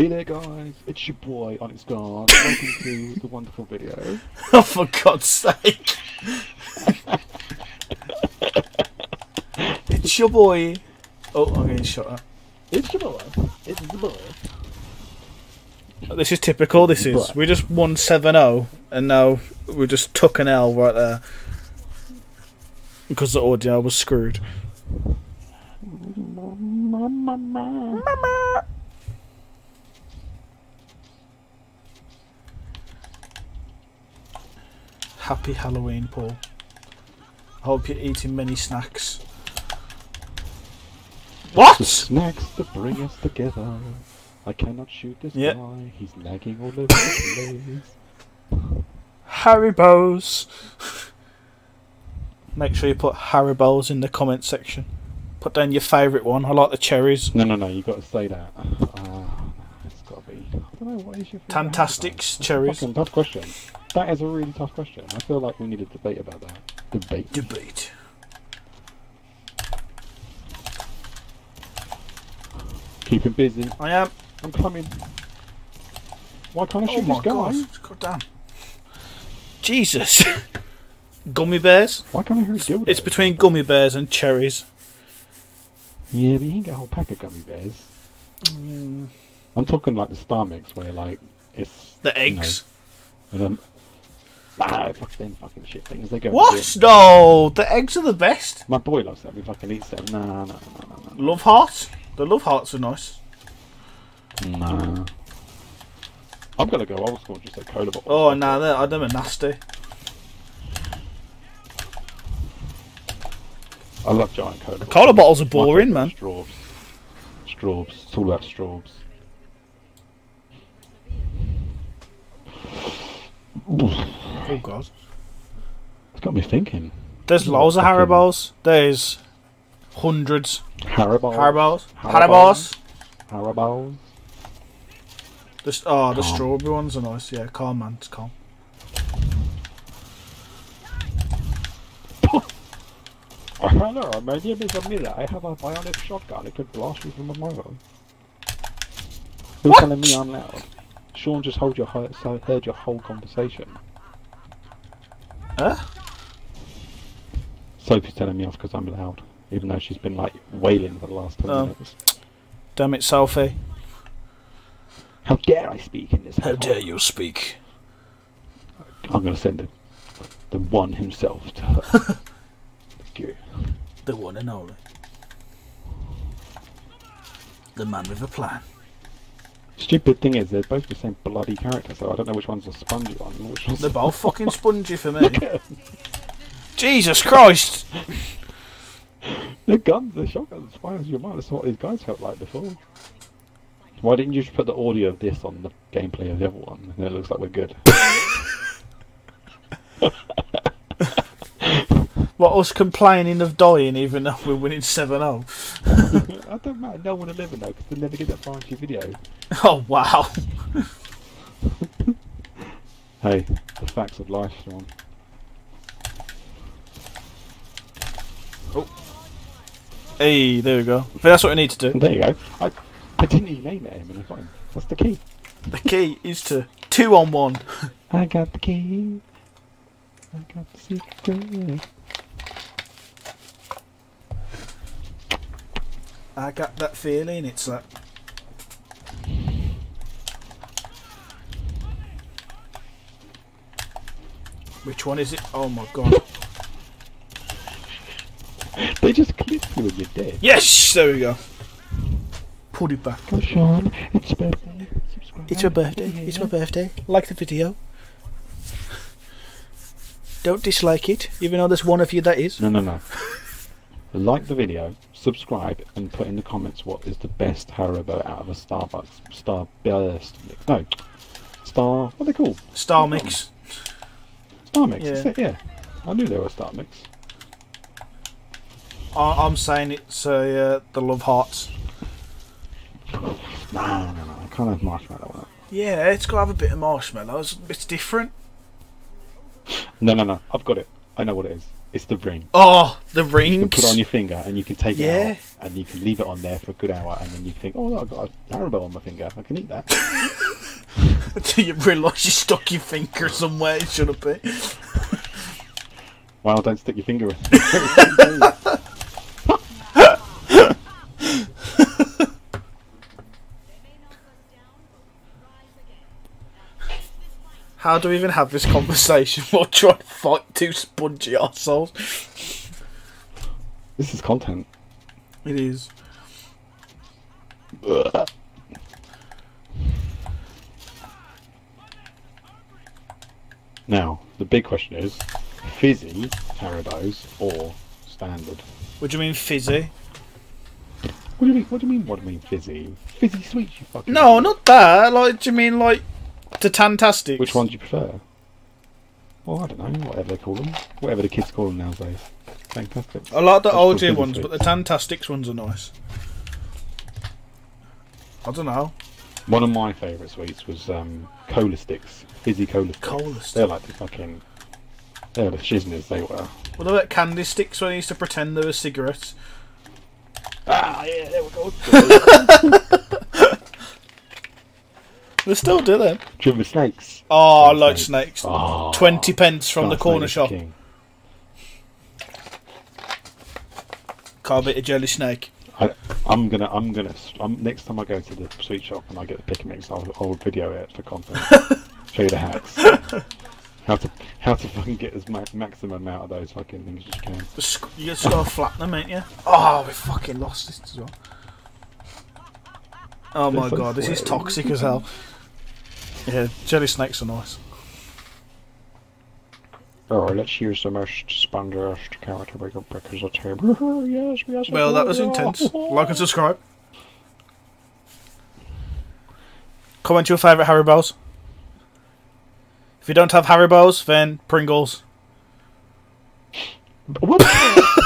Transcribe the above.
Hey there, guys! It's your boy Onyx Guard. Welcome to the wonderful video. Oh, for God's sake. it's your boy. Oh, I'm getting shot at. It's your boy. It's the boy. Oh, this is typical, this is. But- We just won 7 0, and now we just took an L right there. Because the audio was screwed. Happy Halloween, Paul. I hope you're eating many snacks. The What? snacks that bring us together. I cannot shoot this Yeah. guy. He's lagging all over the place. Haribos. Make sure you put Haribos in the comment section. Put down your favourite one. I like the cherries. No, no, no. You got to say that. Uh, it's got to be. I don't know what is your. favourite Tangfastics, That's a cherries. Fucking tough question. That is a really tough question. I feel like we need a debate about that. Debate. Debate. Keep him busy. I am. I'm coming. Why can't I Oh shoot my this guy? god. God damn. Jesus. gummy bears? Why can't I hear a dildo? It's between gummy bears and cherries. Yeah, but you can get a whole pack of gummy bears. Mm, I'm talking like the Star Mix, where like it's the eggs. and then ah, fuck them fucking shit things. They go. What? No, the eggs are the best. My boy loves them. He fucking eats them. Nah, nah, nah, nah, Love hearts. The love hearts are nice. nah. nah. I'm gonna go old school just say cola bottle. Oh, no, they're, them are nasty. I love giant cola. bottles. Cola bottles are boring, man. Straws. Straws. It's all about straws. Oh, God. It's got me thinking. There's loads of Haribos. There's hundreds. Haribo. Haribos. Haribos. Haribos. Haribos. The, oh, the strawberry ones are nice. Yeah, calm, man. It's calm. Hello, my name is Amira. I have a bionic shotgun. It could blast you from a mile. Who's telling me I'm loud? Sean just heard your, heard your whole conversation. Huh? Sophie's telling me off because I'm loud, even though she's been like wailing for the last 10 Oh. minutes. Damn it, Sophie. How dare I speak in this How dare you speak? I'm going to send the, the one himself to her. Thank you. The one and only. The man with a plan. Stupid thing is, they're both the same bloody character, so I don't know which one's a spongy one and which one's They're both fucking spongy for me. Jesus Christ! The guns, the shotguns, fine as you mind. That's what these guys felt like before. Why didn't you just put the audio of this on the gameplay of the other one? And it looks like we're good. What us complaining of dying even though we're winning 7 0? I don't matter, no one will ever know because they'll never get that far into your video. Oh wow. Hey, the facts of life, Sean. Oh. Hey, there we go. That's what we need to do. There you go. I, I didn't even name it him and I got him. That's the key. The key is to 2 on 1. I got the key. I got the secret. I got that feeling, it's that. Which one is it? Oh my god. They just clip you when you're dead. Yes! There we go. Put it back. Go Sean, it's your birthday. Subscribe. It's my birthday. It's my birthday. Like the video. Don't dislike it, even though there's one of you that is. No, no, no. like the video, subscribe, and put in the comments what is the best Haribo out of a Starbucks Starburst. No, Star. What are they called? Star Mix. Star Mix. Yeah. That's it, yeah. I knew they were Star Mix. I- I'm saying it's uh, the Love Hearts. No, no, no. I can't have marshmallow. Yeah, it's got to have a bit of marshmallows. It's different. No, no, no. I've got it. I know what it is. It's the ring. Oh, the ring. You can put it on your finger and you can take Yeah. it out and you can leave it on there for a good hour and then you think, oh, I've got a Haribo on my finger. I can eat that. Until you realise you stuck your finger somewhere it shouldn't be. well, don't stick your finger in. How do we even have this conversation while trying to fight two spongy assholes? this is content. It is. Now, the big question is, fizzy Haribos or standard? What do you mean fizzy? What do you mean? What do you mean? What do you mean fizzy? Fizzy sweets, you fucking. No, not that. Like, do you mean like the Tangfastics? Which one do you prefer? Well, I don't know. Whatever they call them, whatever the kids call them nowadays. Fantastic. I like the OG fizzy ones, but the. Tangfastics ones are nice. I don't know. One of my favourite sweets was um, cola sticks, fizzy cola sticks. Cola They're like the fucking. They're the shizners they were. What about candy sticks when I used to pretend they were cigarettes? Ah, yeah, there we go. They still do them. Do you remember snakes? Oh, I like snakes. Oh, 20 pence from the corner shop. king. Can't beat a jelly snake. I, I'm gonna, I'm gonna, I'm, next time I go to the sweet shop and I get the pick and mix, I'll, I'll video it for content. Show you the hacks. how to, how to fucking get as ma- maximum out of those fucking things as you can. You just gotta flatten them, ain't you? Oh, we fucking lost this as well. Oh my god, this is toxic as hell. Yeah, jelly snakes are nice. Alright, let's use the most spongiest character we can pick as a table. yes, yes. Well, that was intense. Like and subscribe. Comment your favourite Harry Haribos. If you don't have Harry Haribos, then Pringles. What?